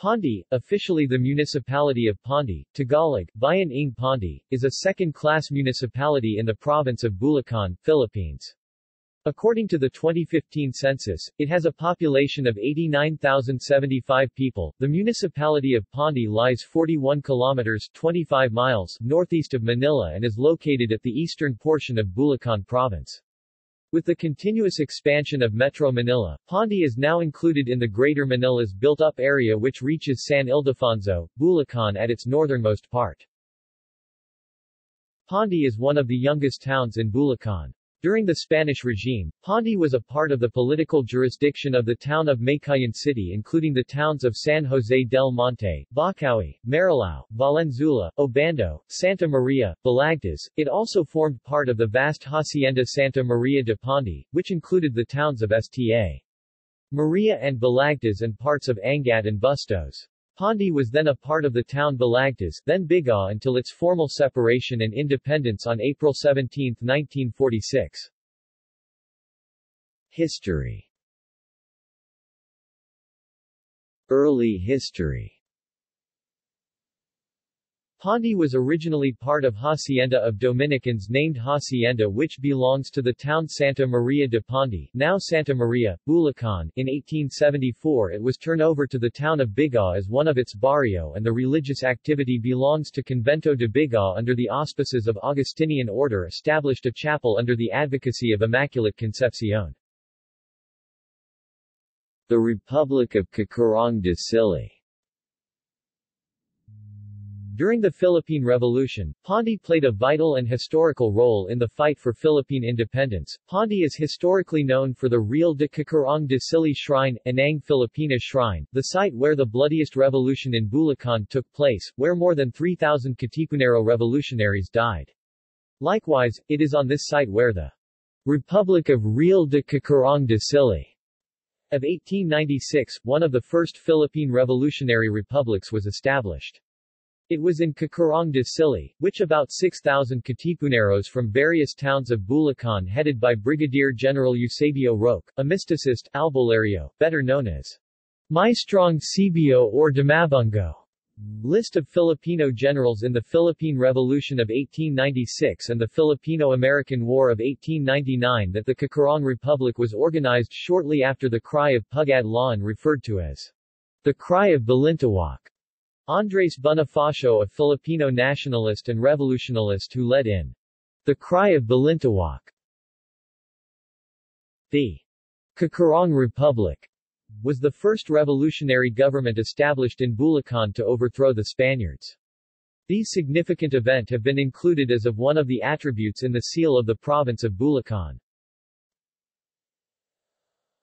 Pandi, officially the municipality of Pandi, Tagalog, Bayan ng Pandi, is a second-class municipality in the province of Bulacan, Philippines. According to the 2015 census, it has a population of 89,075 people. The municipality of Pandi lies 41 kilometers 25 miles northeast of Manila and is located at the eastern portion of Bulacan province. With the continuous expansion of Metro Manila, Pandi is now included in the Greater Manila's built-up area which reaches San Ildefonso, Bulacan at its northernmost part. Pandi is one of the youngest towns in Bulacan. During the Spanish regime, Pandi was a part of the political jurisdiction of the town of Meycauayan City including the towns of San Jose del Monte, Bocaue, Marilao, Valenzuela, Obando, Santa Maria, Balagtas. It also formed part of the vast Hacienda Santa Maria de Pandi, which included the towns of Sta. Maria and Balagtas and parts of Angat and Bustos. Pandi was then a part of the town Balagtas, then Biga until its formal separation and independence on April 17, 1946. History Early history Pandi was originally part of Hacienda of Dominicans named Hacienda which belongs to the town Santa Maria de Pandi, now Santa Maria, Bulacan. In 1874 it was turned over to the town of Bigaa as one of its barrio and the religious activity belongs to Convento de Bigaa under the auspices of Augustinian order established a chapel under the advocacy of Immaculate Concepcion. The Republic of Cacarong de Sili during the Philippine Revolution, Pandi played a vital and historical role in the fight for Philippine independence. Pandi is historically known for the Real de Cacarong de Sili Shrine, Inang Filipina Shrine, the site where the bloodiest revolution in Bulacan took place, where more than 3,000 Katipunero revolutionaries died. Likewise, it is on this site where the Republic of Real de Cacarong de Sili of 1896, one of the first Philippine revolutionary republics was established. It was in Cacarong de Sili, which about 6,000 Katipuneros from various towns of Bulacan headed by Brigadier General Eusebio Roque, a mysticist, Albulario, better known as My Maestrong Cebio or Damabungo. List of Filipino generals in the Philippine Revolution of 1896 and the Filipino-American War of 1899 that the Cacarong Republic was organized shortly after the Cry of Pugad Lawin referred to as the Cry of Balintawak. Andres Bonifacio a Filipino nationalist and revolutionalist who led in the Cry of Balintawak. The Cacarong Republic was the first revolutionary government established in Bulacan to overthrow the Spaniards. These significant event have been included as of one of the attributes in the seal of the province of Bulacan.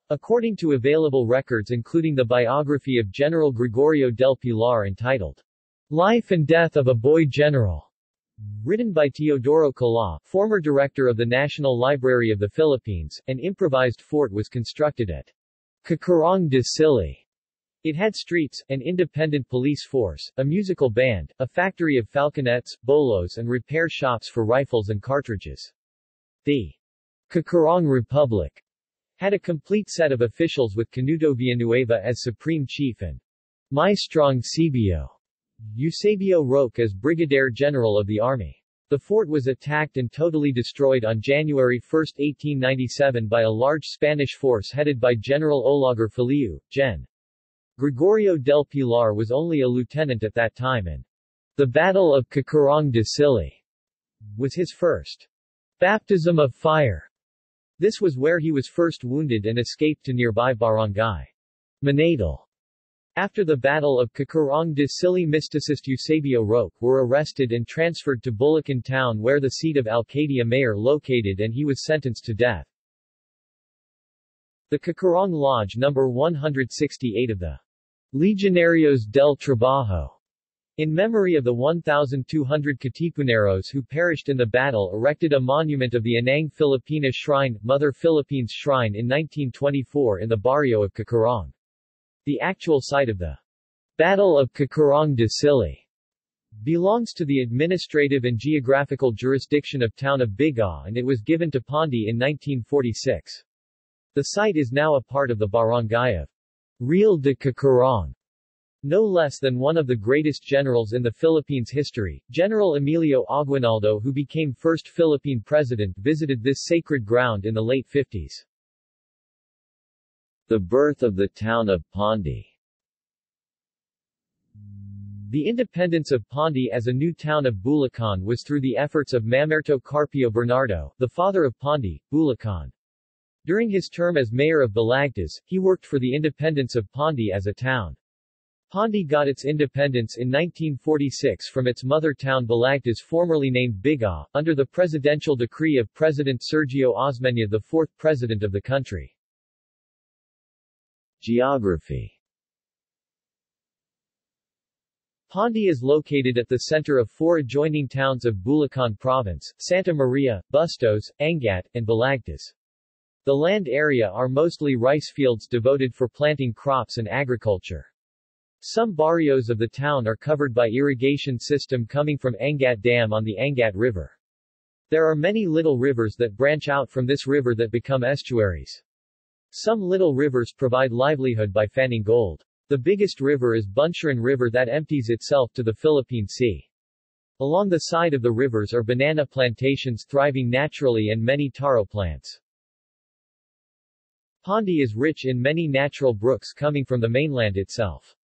According to available records including the biography of General Gregorio del Pilar entitled, Life and Death of a Boy General, written by Teodoro Kalaw, former director of the National Library of the Philippines, an improvised fort was constructed at Cacarong de Sili. It had streets, an independent police force, a musical band, a factory of falconets, bolos and repair shops for rifles and cartridges. The Cacarong Republic had a complete set of officials with Canuto Villanueva as supreme chief and Maestrong Cebio Eusebio Roque as brigadier general of the army. The fort was attacked and totally destroyed on January 1, 1897 by a large Spanish force headed by General Olaguer Feliu, Gen. Gregorio del Pilar was only a lieutenant at that time and the Battle of Cacarong de Sili was his first baptism of fire this was where he was first wounded and escaped to nearby barangay Manatal. After the Battle of Cacarong de Sili mysticist Eusebio Roque were arrested and transferred to Bulacan town where the seat of Alcadia mayor located and he was sentenced to death. The Cacarong Lodge No. 168 of the Legionarios del Trabajo in memory of the 1,200 Katipuneros who perished in the battle erected a monument of the Inang Filipina Shrine, Mother Philippines Shrine in 1924 in the barrio of Cacarong. The actual site of the Battle of Cacarong de Sili belongs to the administrative and geographical jurisdiction of town of Biga and it was given to Pandi in 1946. The site is now a part of the barangay of Real de Cacarong. No less than one of the greatest generals in the Philippines' history, General Emilio Aguinaldo who became first Philippine president visited this sacred ground in the late 50s. The birth of the town of Pandi The independence of Pandi as a new town of Bulacan was through the efforts of Mamerto Carpio Bernardo, the father of Pandi, Bulacan. During his term as mayor of Balagtas, he worked for the independence of Pandi as a town. Pandi got its independence in 1946 from its mother town Balagtas formerly named Biga, under the presidential decree of President Sergio Osmeña the fourth president of the country. Geography Pandi is located at the center of four adjoining towns of Bulacan Province, Santa Maria, Bustos, Angat, and Balagtas. The land area are mostly rice fields devoted for planting crops and agriculture. Some barrios of the town are covered by irrigation system coming from Angat Dam on the Angat River. There are many little rivers that branch out from this river that become estuaries. Some little rivers provide livelihood by fanning gold. The biggest river is Buncharan River that empties itself to the Philippine Sea. Along the side of the rivers are banana plantations thriving naturally and many taro plants. Pandi is rich in many natural brooks coming from the mainland itself.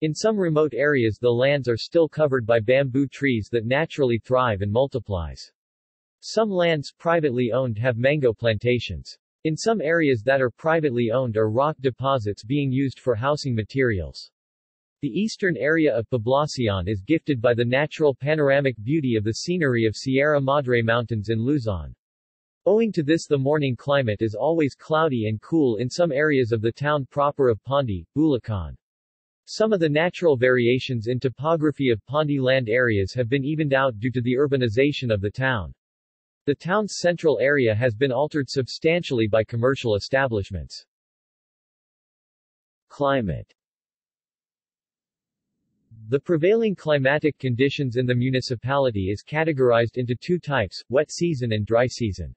In some remote areas the lands are still covered by bamboo trees that naturally thrive and multiplies. Some lands privately owned have mango plantations. In some areas that are privately owned are rock deposits being used for housing materials. The eastern area of Poblacion is gifted by the natural panoramic beauty of the scenery of Sierra Madre Mountains in Luzon. Owing to this the morning climate is always cloudy and cool in some areas of the town proper of Pandi, Bulacan. Some of the natural variations in topography of Pandi land areas have been evened out due to the urbanization of the town. The town's central area has been altered substantially by commercial establishments. Climate The prevailing climatic conditions in the municipality is categorized into two types, wet season and dry season.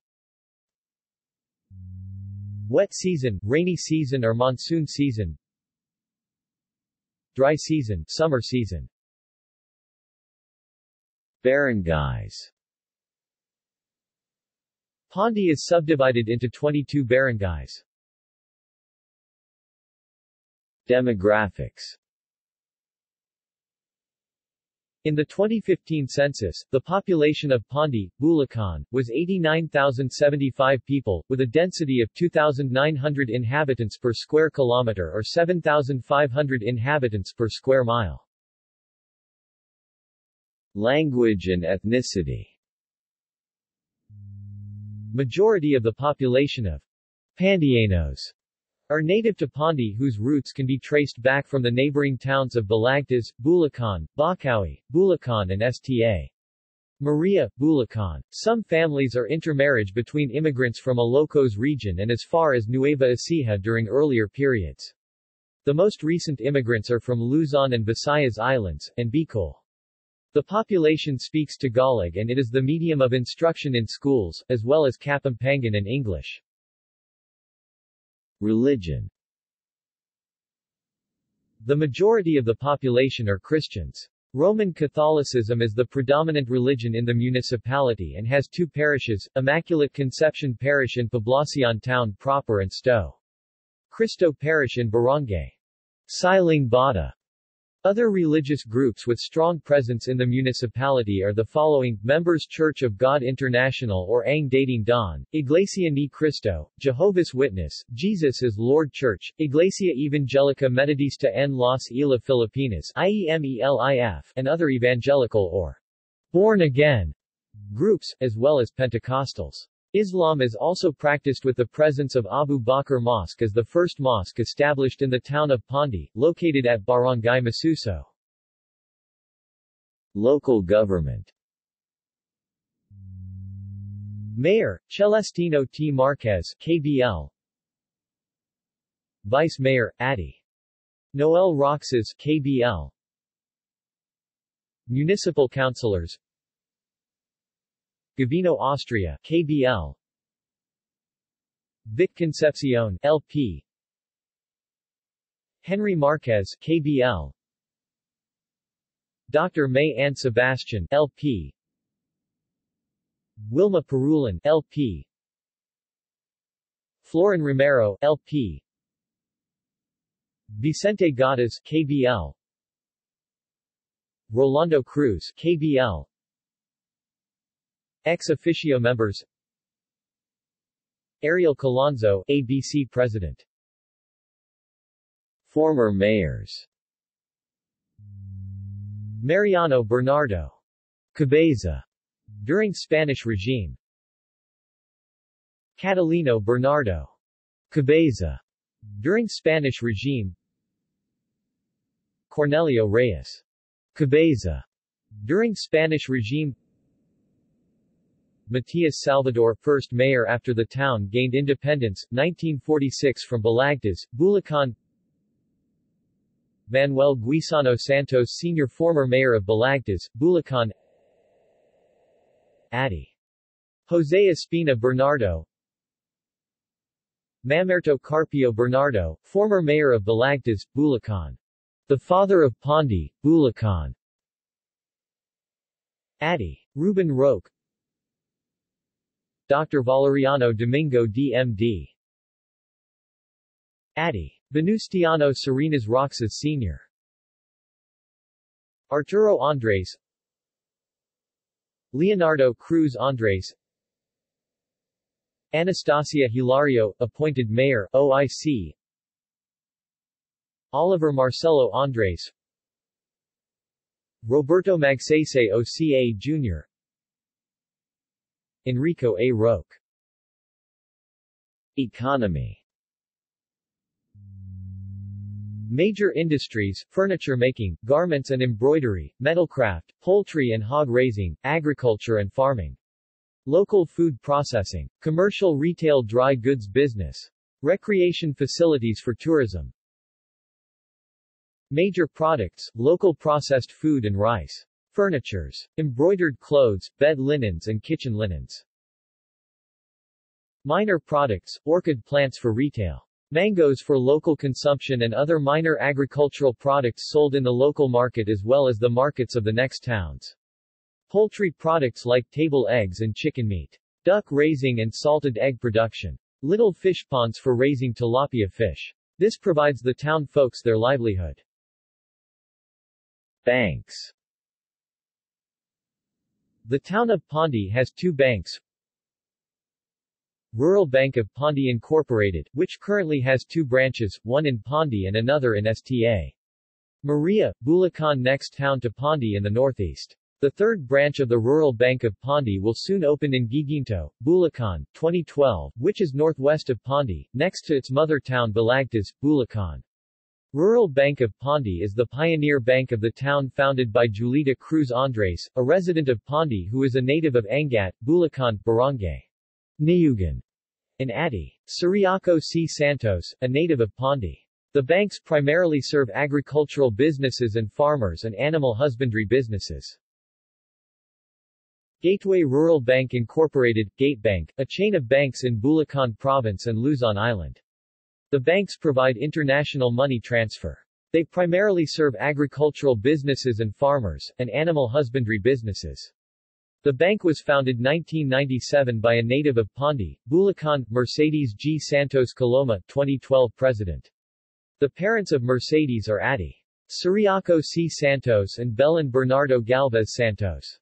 Wet season, rainy season or monsoon season. Dry season, summer season. Barangays Pandi is subdivided into 22 barangays. Demographics In the 2015 census, the population of Pandi, Bulacan, was 89,075 people, with a density of 2,900 inhabitants per square kilometer or 7,500 inhabitants per square mile. Language and ethnicity Majority of the population of Pandianos are native to Pandi whose roots can be traced back from the neighboring towns of Balagtas, Bulacan, Bocaue, Bulacan and Sta. Maria, Bulacan. Some families are intermarriage between immigrants from Ilocos region and as far as Nueva Ecija during earlier periods. The most recent immigrants are from Luzon and Visayas Islands, and Bicol. The population speaks Tagalog and it is the medium of instruction in schools, as well as Kapampangan and English. Religion The majority of the population are Christians. Roman Catholicism is the predominant religion in the municipality and has two parishes, Immaculate Conception Parish in Poblacion Town proper and Sto. Cristo Parish in Barangay Siling. Other religious groups with strong presence in the municipality are the following, Members Church of God International or Ang Dating Don, Iglesia Ni Cristo, Jehovah's Witness, Jesus is Lord Church, Iglesia Evangelica Metodista en las Islas Filipinas IEMELIF, and other evangelical or born again groups, as well as Pentecostals. Islam is also practiced with the presence of Abu Bakr Mosque as the first mosque established in the town of Pandi, located at Barangay Masuso. Local government Mayor, Celestino T. Marquez, KBL Vice Mayor, Adi. Noel Roxas, KBL Municipal Councilors Gobierno Austria, KBL Vic Concepcion, LP Henry Marquez, KBL Dr. May Ann Sebastian, LP Wilma Perulan, LP Florin Romero, LP Vicente Gadas, KBL Rolando Cruz, KBL Ex officio members. Ariel Colonzo, ABC President. Former mayors. Mariano Bernardo. Cabeza. During Spanish regime. Catalino Bernardo. Cabeza. During Spanish regime. Cornelio Reyes. Cabeza. During Spanish regime Matias Salvador, first mayor after the town gained independence, 1946 from Balagtas, Bulacan Manuel Guisano Santos Sr. former mayor of Balagtas, Bulacan Adi. Jose Espina Bernardo Mamerto Carpio Bernardo, former mayor of Balagtas, Bulacan. The father of Pandi, Bulacan. Adi. Ruben Roque Dr. Valeriano Domingo DMD Addy. Venustiano Serenas Roxas Sr. Arturo Andres Leonardo Cruz Andres Anastasia Hilario, appointed mayor, OIC Oliver Marcelo Andres Roberto Magsaysay OCA Jr. Enrico A. Roque Economy Major industries, furniture making, garments and embroidery, metalcraft, poultry and hog raising, agriculture and farming. Local food processing, commercial retail dry goods business. Recreation facilities for tourism. Major products, local processed food and rice. Furnitures, embroidered clothes, bed linens and kitchen linens. Minor products, orchid plants for retail. Mangoes for local consumption and other minor agricultural products sold in the local market as well as the markets of the next towns. Poultry products like table eggs and chicken meat. Duck raising and salted egg production. Little fish ponds for raising tilapia fish. This provides the town folks their livelihood. Banks The town of Pandi has two banks, Rural Bank of Pandi Incorporated, which currently has two branches, one in Pandi and another in Sta. Maria, Bulacan next town to Pandi in the northeast. The third branch of the Rural Bank of Pandi will soon open in Guiguinto, Bulacan, 2012, which is northwest of Pondi, next to its mother town Balagtas, Bulacan. Rural Bank of Pandi is the pioneer bank of the town founded by Julita Cruz Andres, a resident of Pandi who is a native of Angat, Bulacan, Barangay. Niyugan, and Adi. Ciriaco C. Santos, a native of Pandi. The banks primarily serve agricultural businesses and farmers and animal husbandry businesses. Gateway Rural Bank Incorporated, GateBank, a chain of banks in Bulacan Province and Luzon Island. The banks provide international money transfer. They primarily serve agricultural businesses and farmers, and animal husbandry businesses. The bank was founded 1997 by a native of Pandi, Bulacan, Mercedes G. Santos Coloma, 2012 president. The parents of Mercedes are Adi. Ciriaco C. Santos and Belen Bernardo Galvez Santos.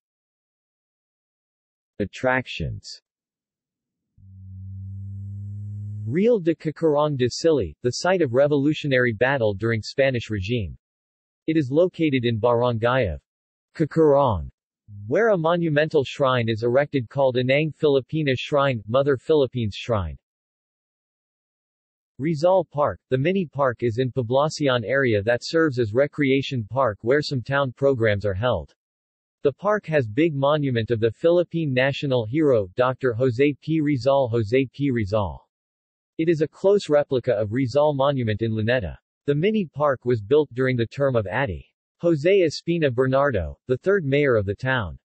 Attractions Real de Cacarong de Sili, the site of revolutionary battle during Spanish regime. It is located in barangay of Cacarong, where a monumental shrine is erected called Inang Filipina Shrine, Mother Philippines Shrine. Rizal Park, the mini park is in Poblacion area that serves as recreation park where some town programs are held. The park has big monument of the Philippine national hero, Dr. Jose P. Rizal Jose P. Rizal. It is a close replica of Rizal Monument in Luneta. The mini park was built during the term of Adi. Jose Espina Bernardo, the third mayor of the town.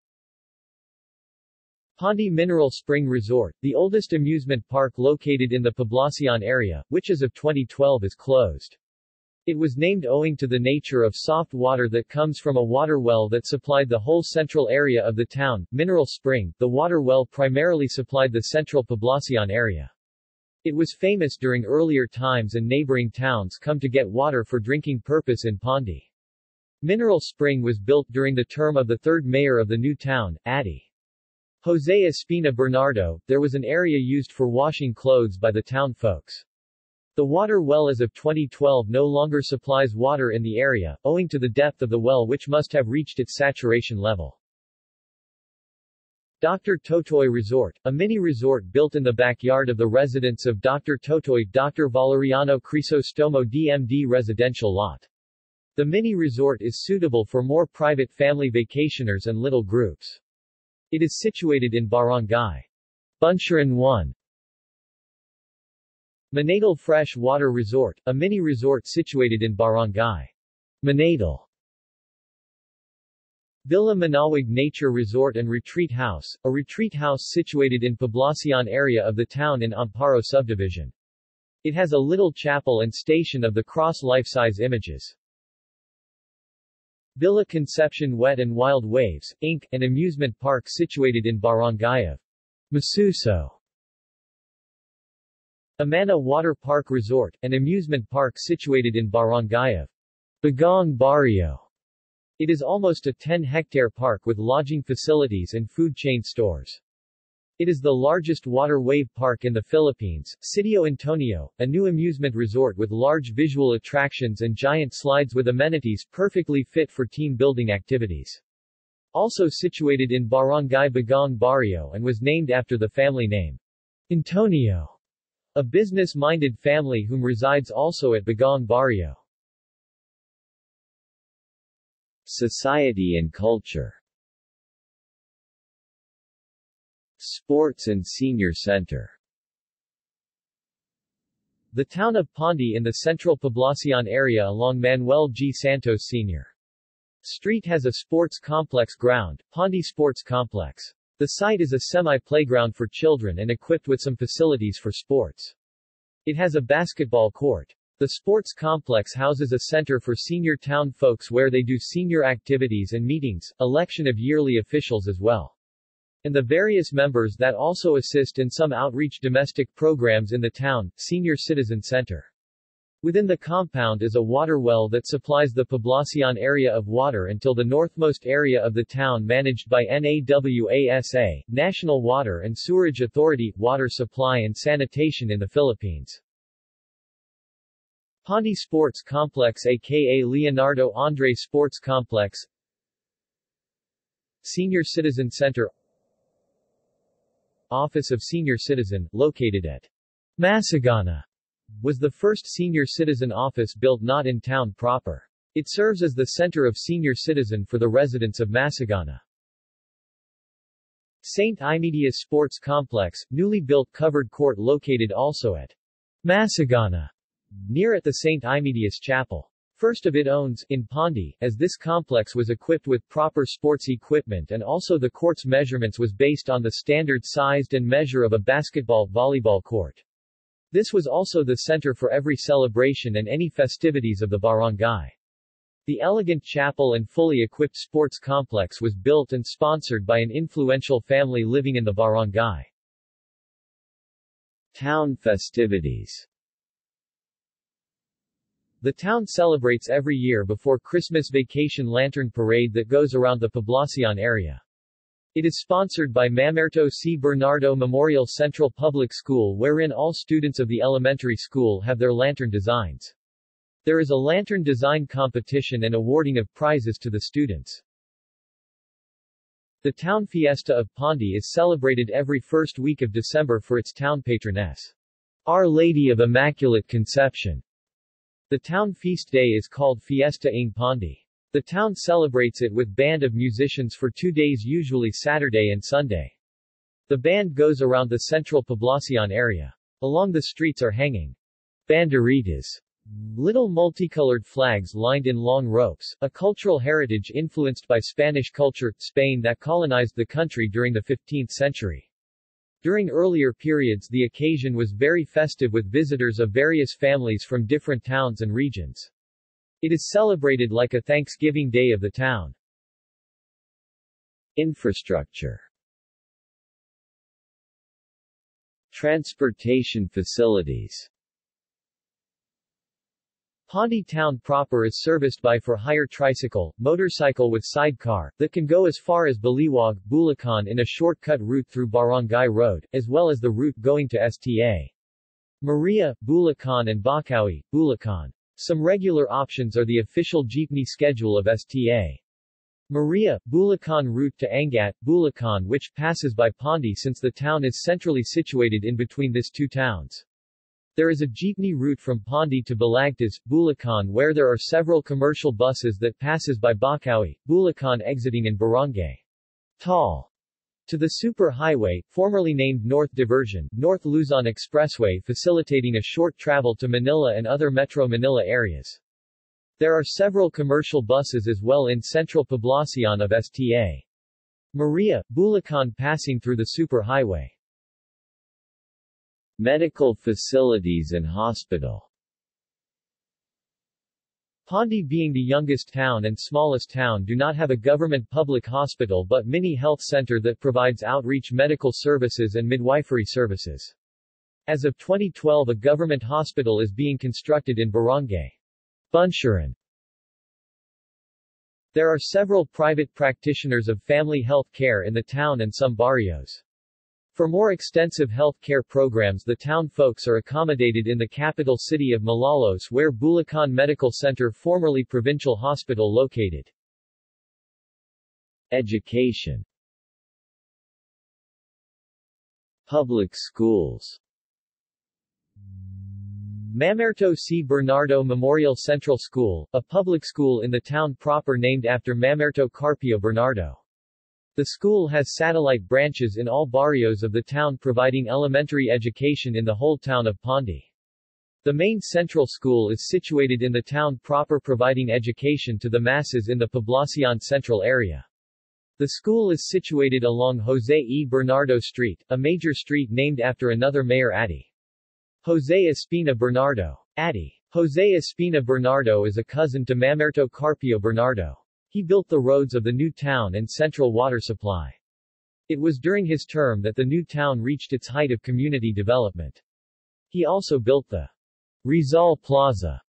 Pandi Mineral Spring Resort, the oldest amusement park located in the Poblacion area, which as of 2012 is closed. It was named owing to the nature of soft water that comes from a water well that supplied the whole central area of the town. Mineral Spring, the water well primarily supplied the central Poblacion area. It was famous during earlier times and neighboring towns come to get water for drinking purpose in Pandi. Mineral Spring was built during the term of the third mayor of the new town, Addy. Jose Espina Bernardo, there was an area used for washing clothes by the town folks. The water well as of 2012 no longer supplies water in the area, owing to the depth of the well which must have reached its saturation level. Dr. Totoy Resort, a mini-resort built in the backyard of the residence of Dr. Totoy Dr. Valeriano Crisostomo DMD residential lot. The mini-resort is suitable for more private family vacationers and little groups. It is situated in Barangay Bunsuran 1, Manatal Fresh Water Resort, a mini-resort situated in Barangay Manatal. Villa Manawag Nature Resort and Retreat House, a retreat house situated in Poblacion area of the town in Amparo subdivision. It has a little chapel and station of the cross life-size images. Villa Conception Wet and Wild Waves, Inc., an amusement park situated in Barangay of Masuso. Amana Water Park Resort, an amusement park situated in Barangay of Bagong Barrio. It is almost a 10-hectare park with lodging facilities and food chain stores. It is the largest water wave park in the Philippines. Sitio Antonio, a new amusement resort with large visual attractions and giant slides with amenities perfectly fit for team building activities. Also situated in Barangay Bagong Barrio and was named after the family name. Antonio. A business-minded family whom resides also at Bagong Barrio. Society and culture Sports and Senior Center The town of Pandi in the central Poblacion area along Manuel G. Santos Sr. Street has a sports complex ground, Pandi Sports Complex. The site is a semi-playground for children and equipped with some facilities for sports. It has a basketball court. The sports complex houses a center for senior town folks where they do senior activities and meetings, election of yearly officials as well. And the various members that also assist in some outreach domestic programs in the town, Senior Citizen Center. Within the compound is a water well that supplies the Poblacion area of water until the northmost area of the town managed by NAWASA, National Water and Sewerage Authority, Water Supply and Sanitation in the Philippines. Pandi Sports Complex aka Leonardo Andre Sports Complex Senior Citizen Center Office of Senior Citizen, located at Masagana was the first senior citizen office built not in town proper. It serves as the center of senior citizen for the residents of Masagana. St. Imidias Sports Complex, newly built covered court located also at Masagana, near at the St. Imidias Chapel. First of it owns, in Pandi, as this complex was equipped with proper sports equipment and also the court's measurements was based on the standard sized and measure of a basketball-volleyball court. This was also the center for every celebration and any festivities of the barangay. The elegant chapel and fully equipped sports complex was built and sponsored by an influential family living in the barangay. Town festivities The town celebrates every year before Christmas vacation lantern parade that goes around the Poblacion area. It is sponsored by Mamerto C. Bernardo Memorial Central Public School wherein all students of the elementary school have their lantern designs. There is a lantern design competition and awarding of prizes to the students. The town fiesta of Pandi is celebrated every first week of December for its town patroness, Our Lady of Immaculate Conception. The town feast day is called Fiesta ng Pandi. The town celebrates it with band of musicians for two days usually Saturday and Sunday. The band goes around the central Poblacion area. Along the streets are hanging banderitas, little multicolored flags lined in long ropes, a cultural heritage influenced by Spanish culture, Spain that colonized the country during the 15th century. During earlier periods the occasion was very festive with visitors of various families from different towns and regions. It is celebrated like a Thanksgiving Day of the town. Infrastructure Transportation facilities Pandi town proper is serviced by for-hire tricycle, motorcycle with sidecar, that can go as far as Baliwag, Bulacan in a shortcut route through Barangay Road, as well as the route going to STA. Maria, Bulacan and Bocaue, Bulacan. Some regular options are the official jeepney schedule of STA. Maria, Bulacan route to Angat, Bulacan which passes by Pandi since the town is centrally situated in between these two towns. There is a jeepney route from Pandi to Balagtas, Bulacan where there are several commercial buses that passes by Bocaue, Bulacan exiting in Barangay Taal. To the super highway, formerly named North Diversion, North Luzon Expressway facilitating a short travel to Manila and other Metro Manila areas. There are several commercial buses as well in central Poblacion of STA. Maria, Bulacan passing through the super highway. Medical facilities and hospital Pandi being the youngest town and smallest town do not have a government public hospital but mini health center that provides outreach medical services and midwifery services. As of 2012 a government hospital is being constructed in Barangay Bunsuran. There are several private practitioners of family health care in the town and some barrios. For more extensive health care programs the town folks are accommodated in the capital city of Malolos where Bulacan Medical Center formerly Provincial Hospital located. Education Public schools Mamerto C. Bernardo Memorial Central School, a public school in the town proper named after Mamerto Carpio Bernardo. The school has satellite branches in all barrios of the town providing elementary education in the whole town of Pandi. The main central school is situated in the town proper providing education to the masses in the Poblacion Central area. The school is situated along Jose E. Bernardo Street, a major street named after another mayor Adi. Jose Espina Bernardo. Adi. Jose Espina Bernardo is a cousin to Mamerto Carpio Bernardo. He built the roads of the new town and central water supply. It was during his term that the new town reached its height of community development. He also built the Rizal Plaza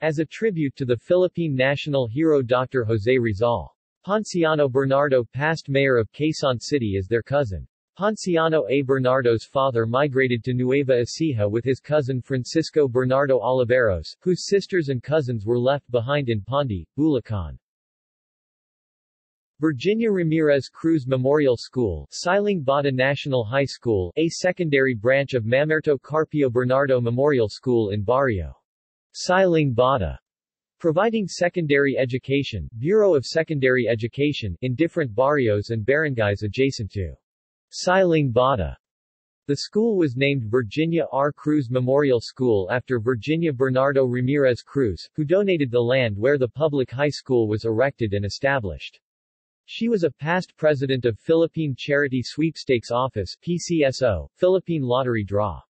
as a tribute to the Philippine national hero Dr. Jose Rizal. Ponciano Bernardo past mayor of Quezon City is their cousin. Ponciano A. Bernardo's father migrated to Nueva Ecija with his cousin Francisco Bernardo Oliveros, whose sisters and cousins were left behind in Pandi, Bulacan. Virginia Ramirez Cruz Memorial School, Siling National High School, a secondary branch of Mamerto Carpio Bernardo Memorial School in Barrio. Siling. Providing secondary education, Bureau of Secondary Education, in different barrios and barangays adjacent to Siling. The school was named Virginia R. Cruz Memorial School after Virginia Bernardo Ramirez Cruz, who donated the land where the public high school was erected and established. She was a past president of Philippine Charity Sweepstakes Office PCSO, Philippine Lottery Draw.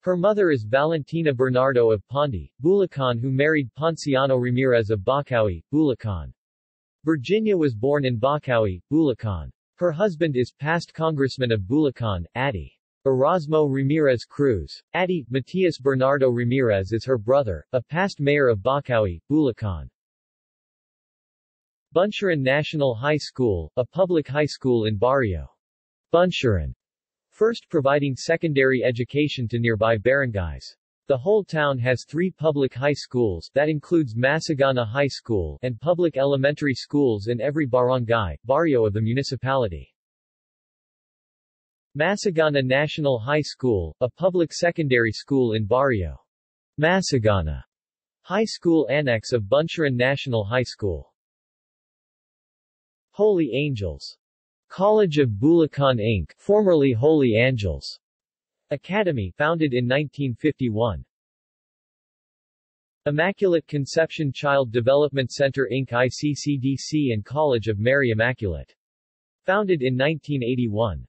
Her mother is Valentina Bernardo of Pandi, Bulacan who married Ponciano Ramirez of Bocaue, Bulacan. Virginia was born in Bocaue, Bulacan. Her husband is past Congressman of Bulacan, Addy. Erasmo Ramirez Cruz. Addy, Matias Bernardo Ramirez is her brother, a past mayor of Bocaue, Bulacan. Bunsuran National High School, a public high school in Barrio. Bunsuran. First providing secondary education to nearby barangays. The whole town has three public high schools, that includes Masagana High School, and public elementary schools in every barangay, barrio of the municipality. Masagana National High School, a public secondary school in Barrio. Masagana. High School Annex of Bunsuran National High School. Holy Angels. College of Bulacan Inc., formerly Holy Angels. Academy, founded in 1951. Immaculate Conception Child Development Center Inc. ICCDC and College of Mary Immaculate. Founded in 1981.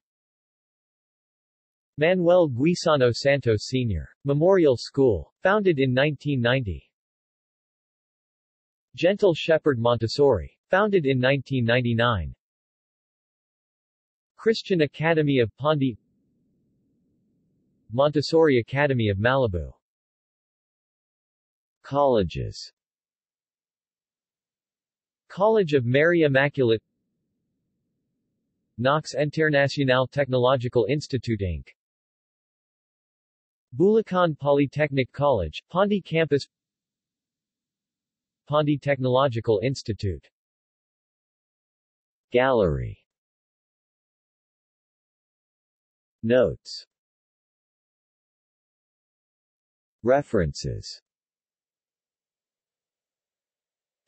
Manuel Guisano Santos Sr. Memorial School. Founded in 1990. Gentle Shepherd Montessori. Founded in 1999. Christian Academy of Pandi Montessori Academy of Malibu Colleges College of Mary Immaculate Knox International Technological Institute Inc. Bulacan Polytechnic College, Pandi Campus Pandi Technological Institute Gallery Notes References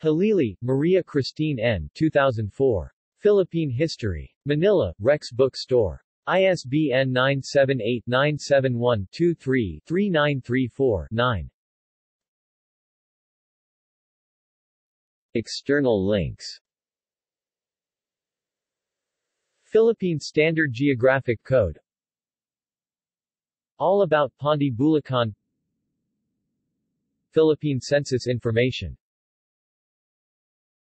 Halili, Maria Christine N. 2004. Philippine History. Manila, Rex Bookstore. ISBN 978-971-23-3934-9. External links Philippine Standard Geographic Code. All about Pandi Bulacan. Philippine Census Information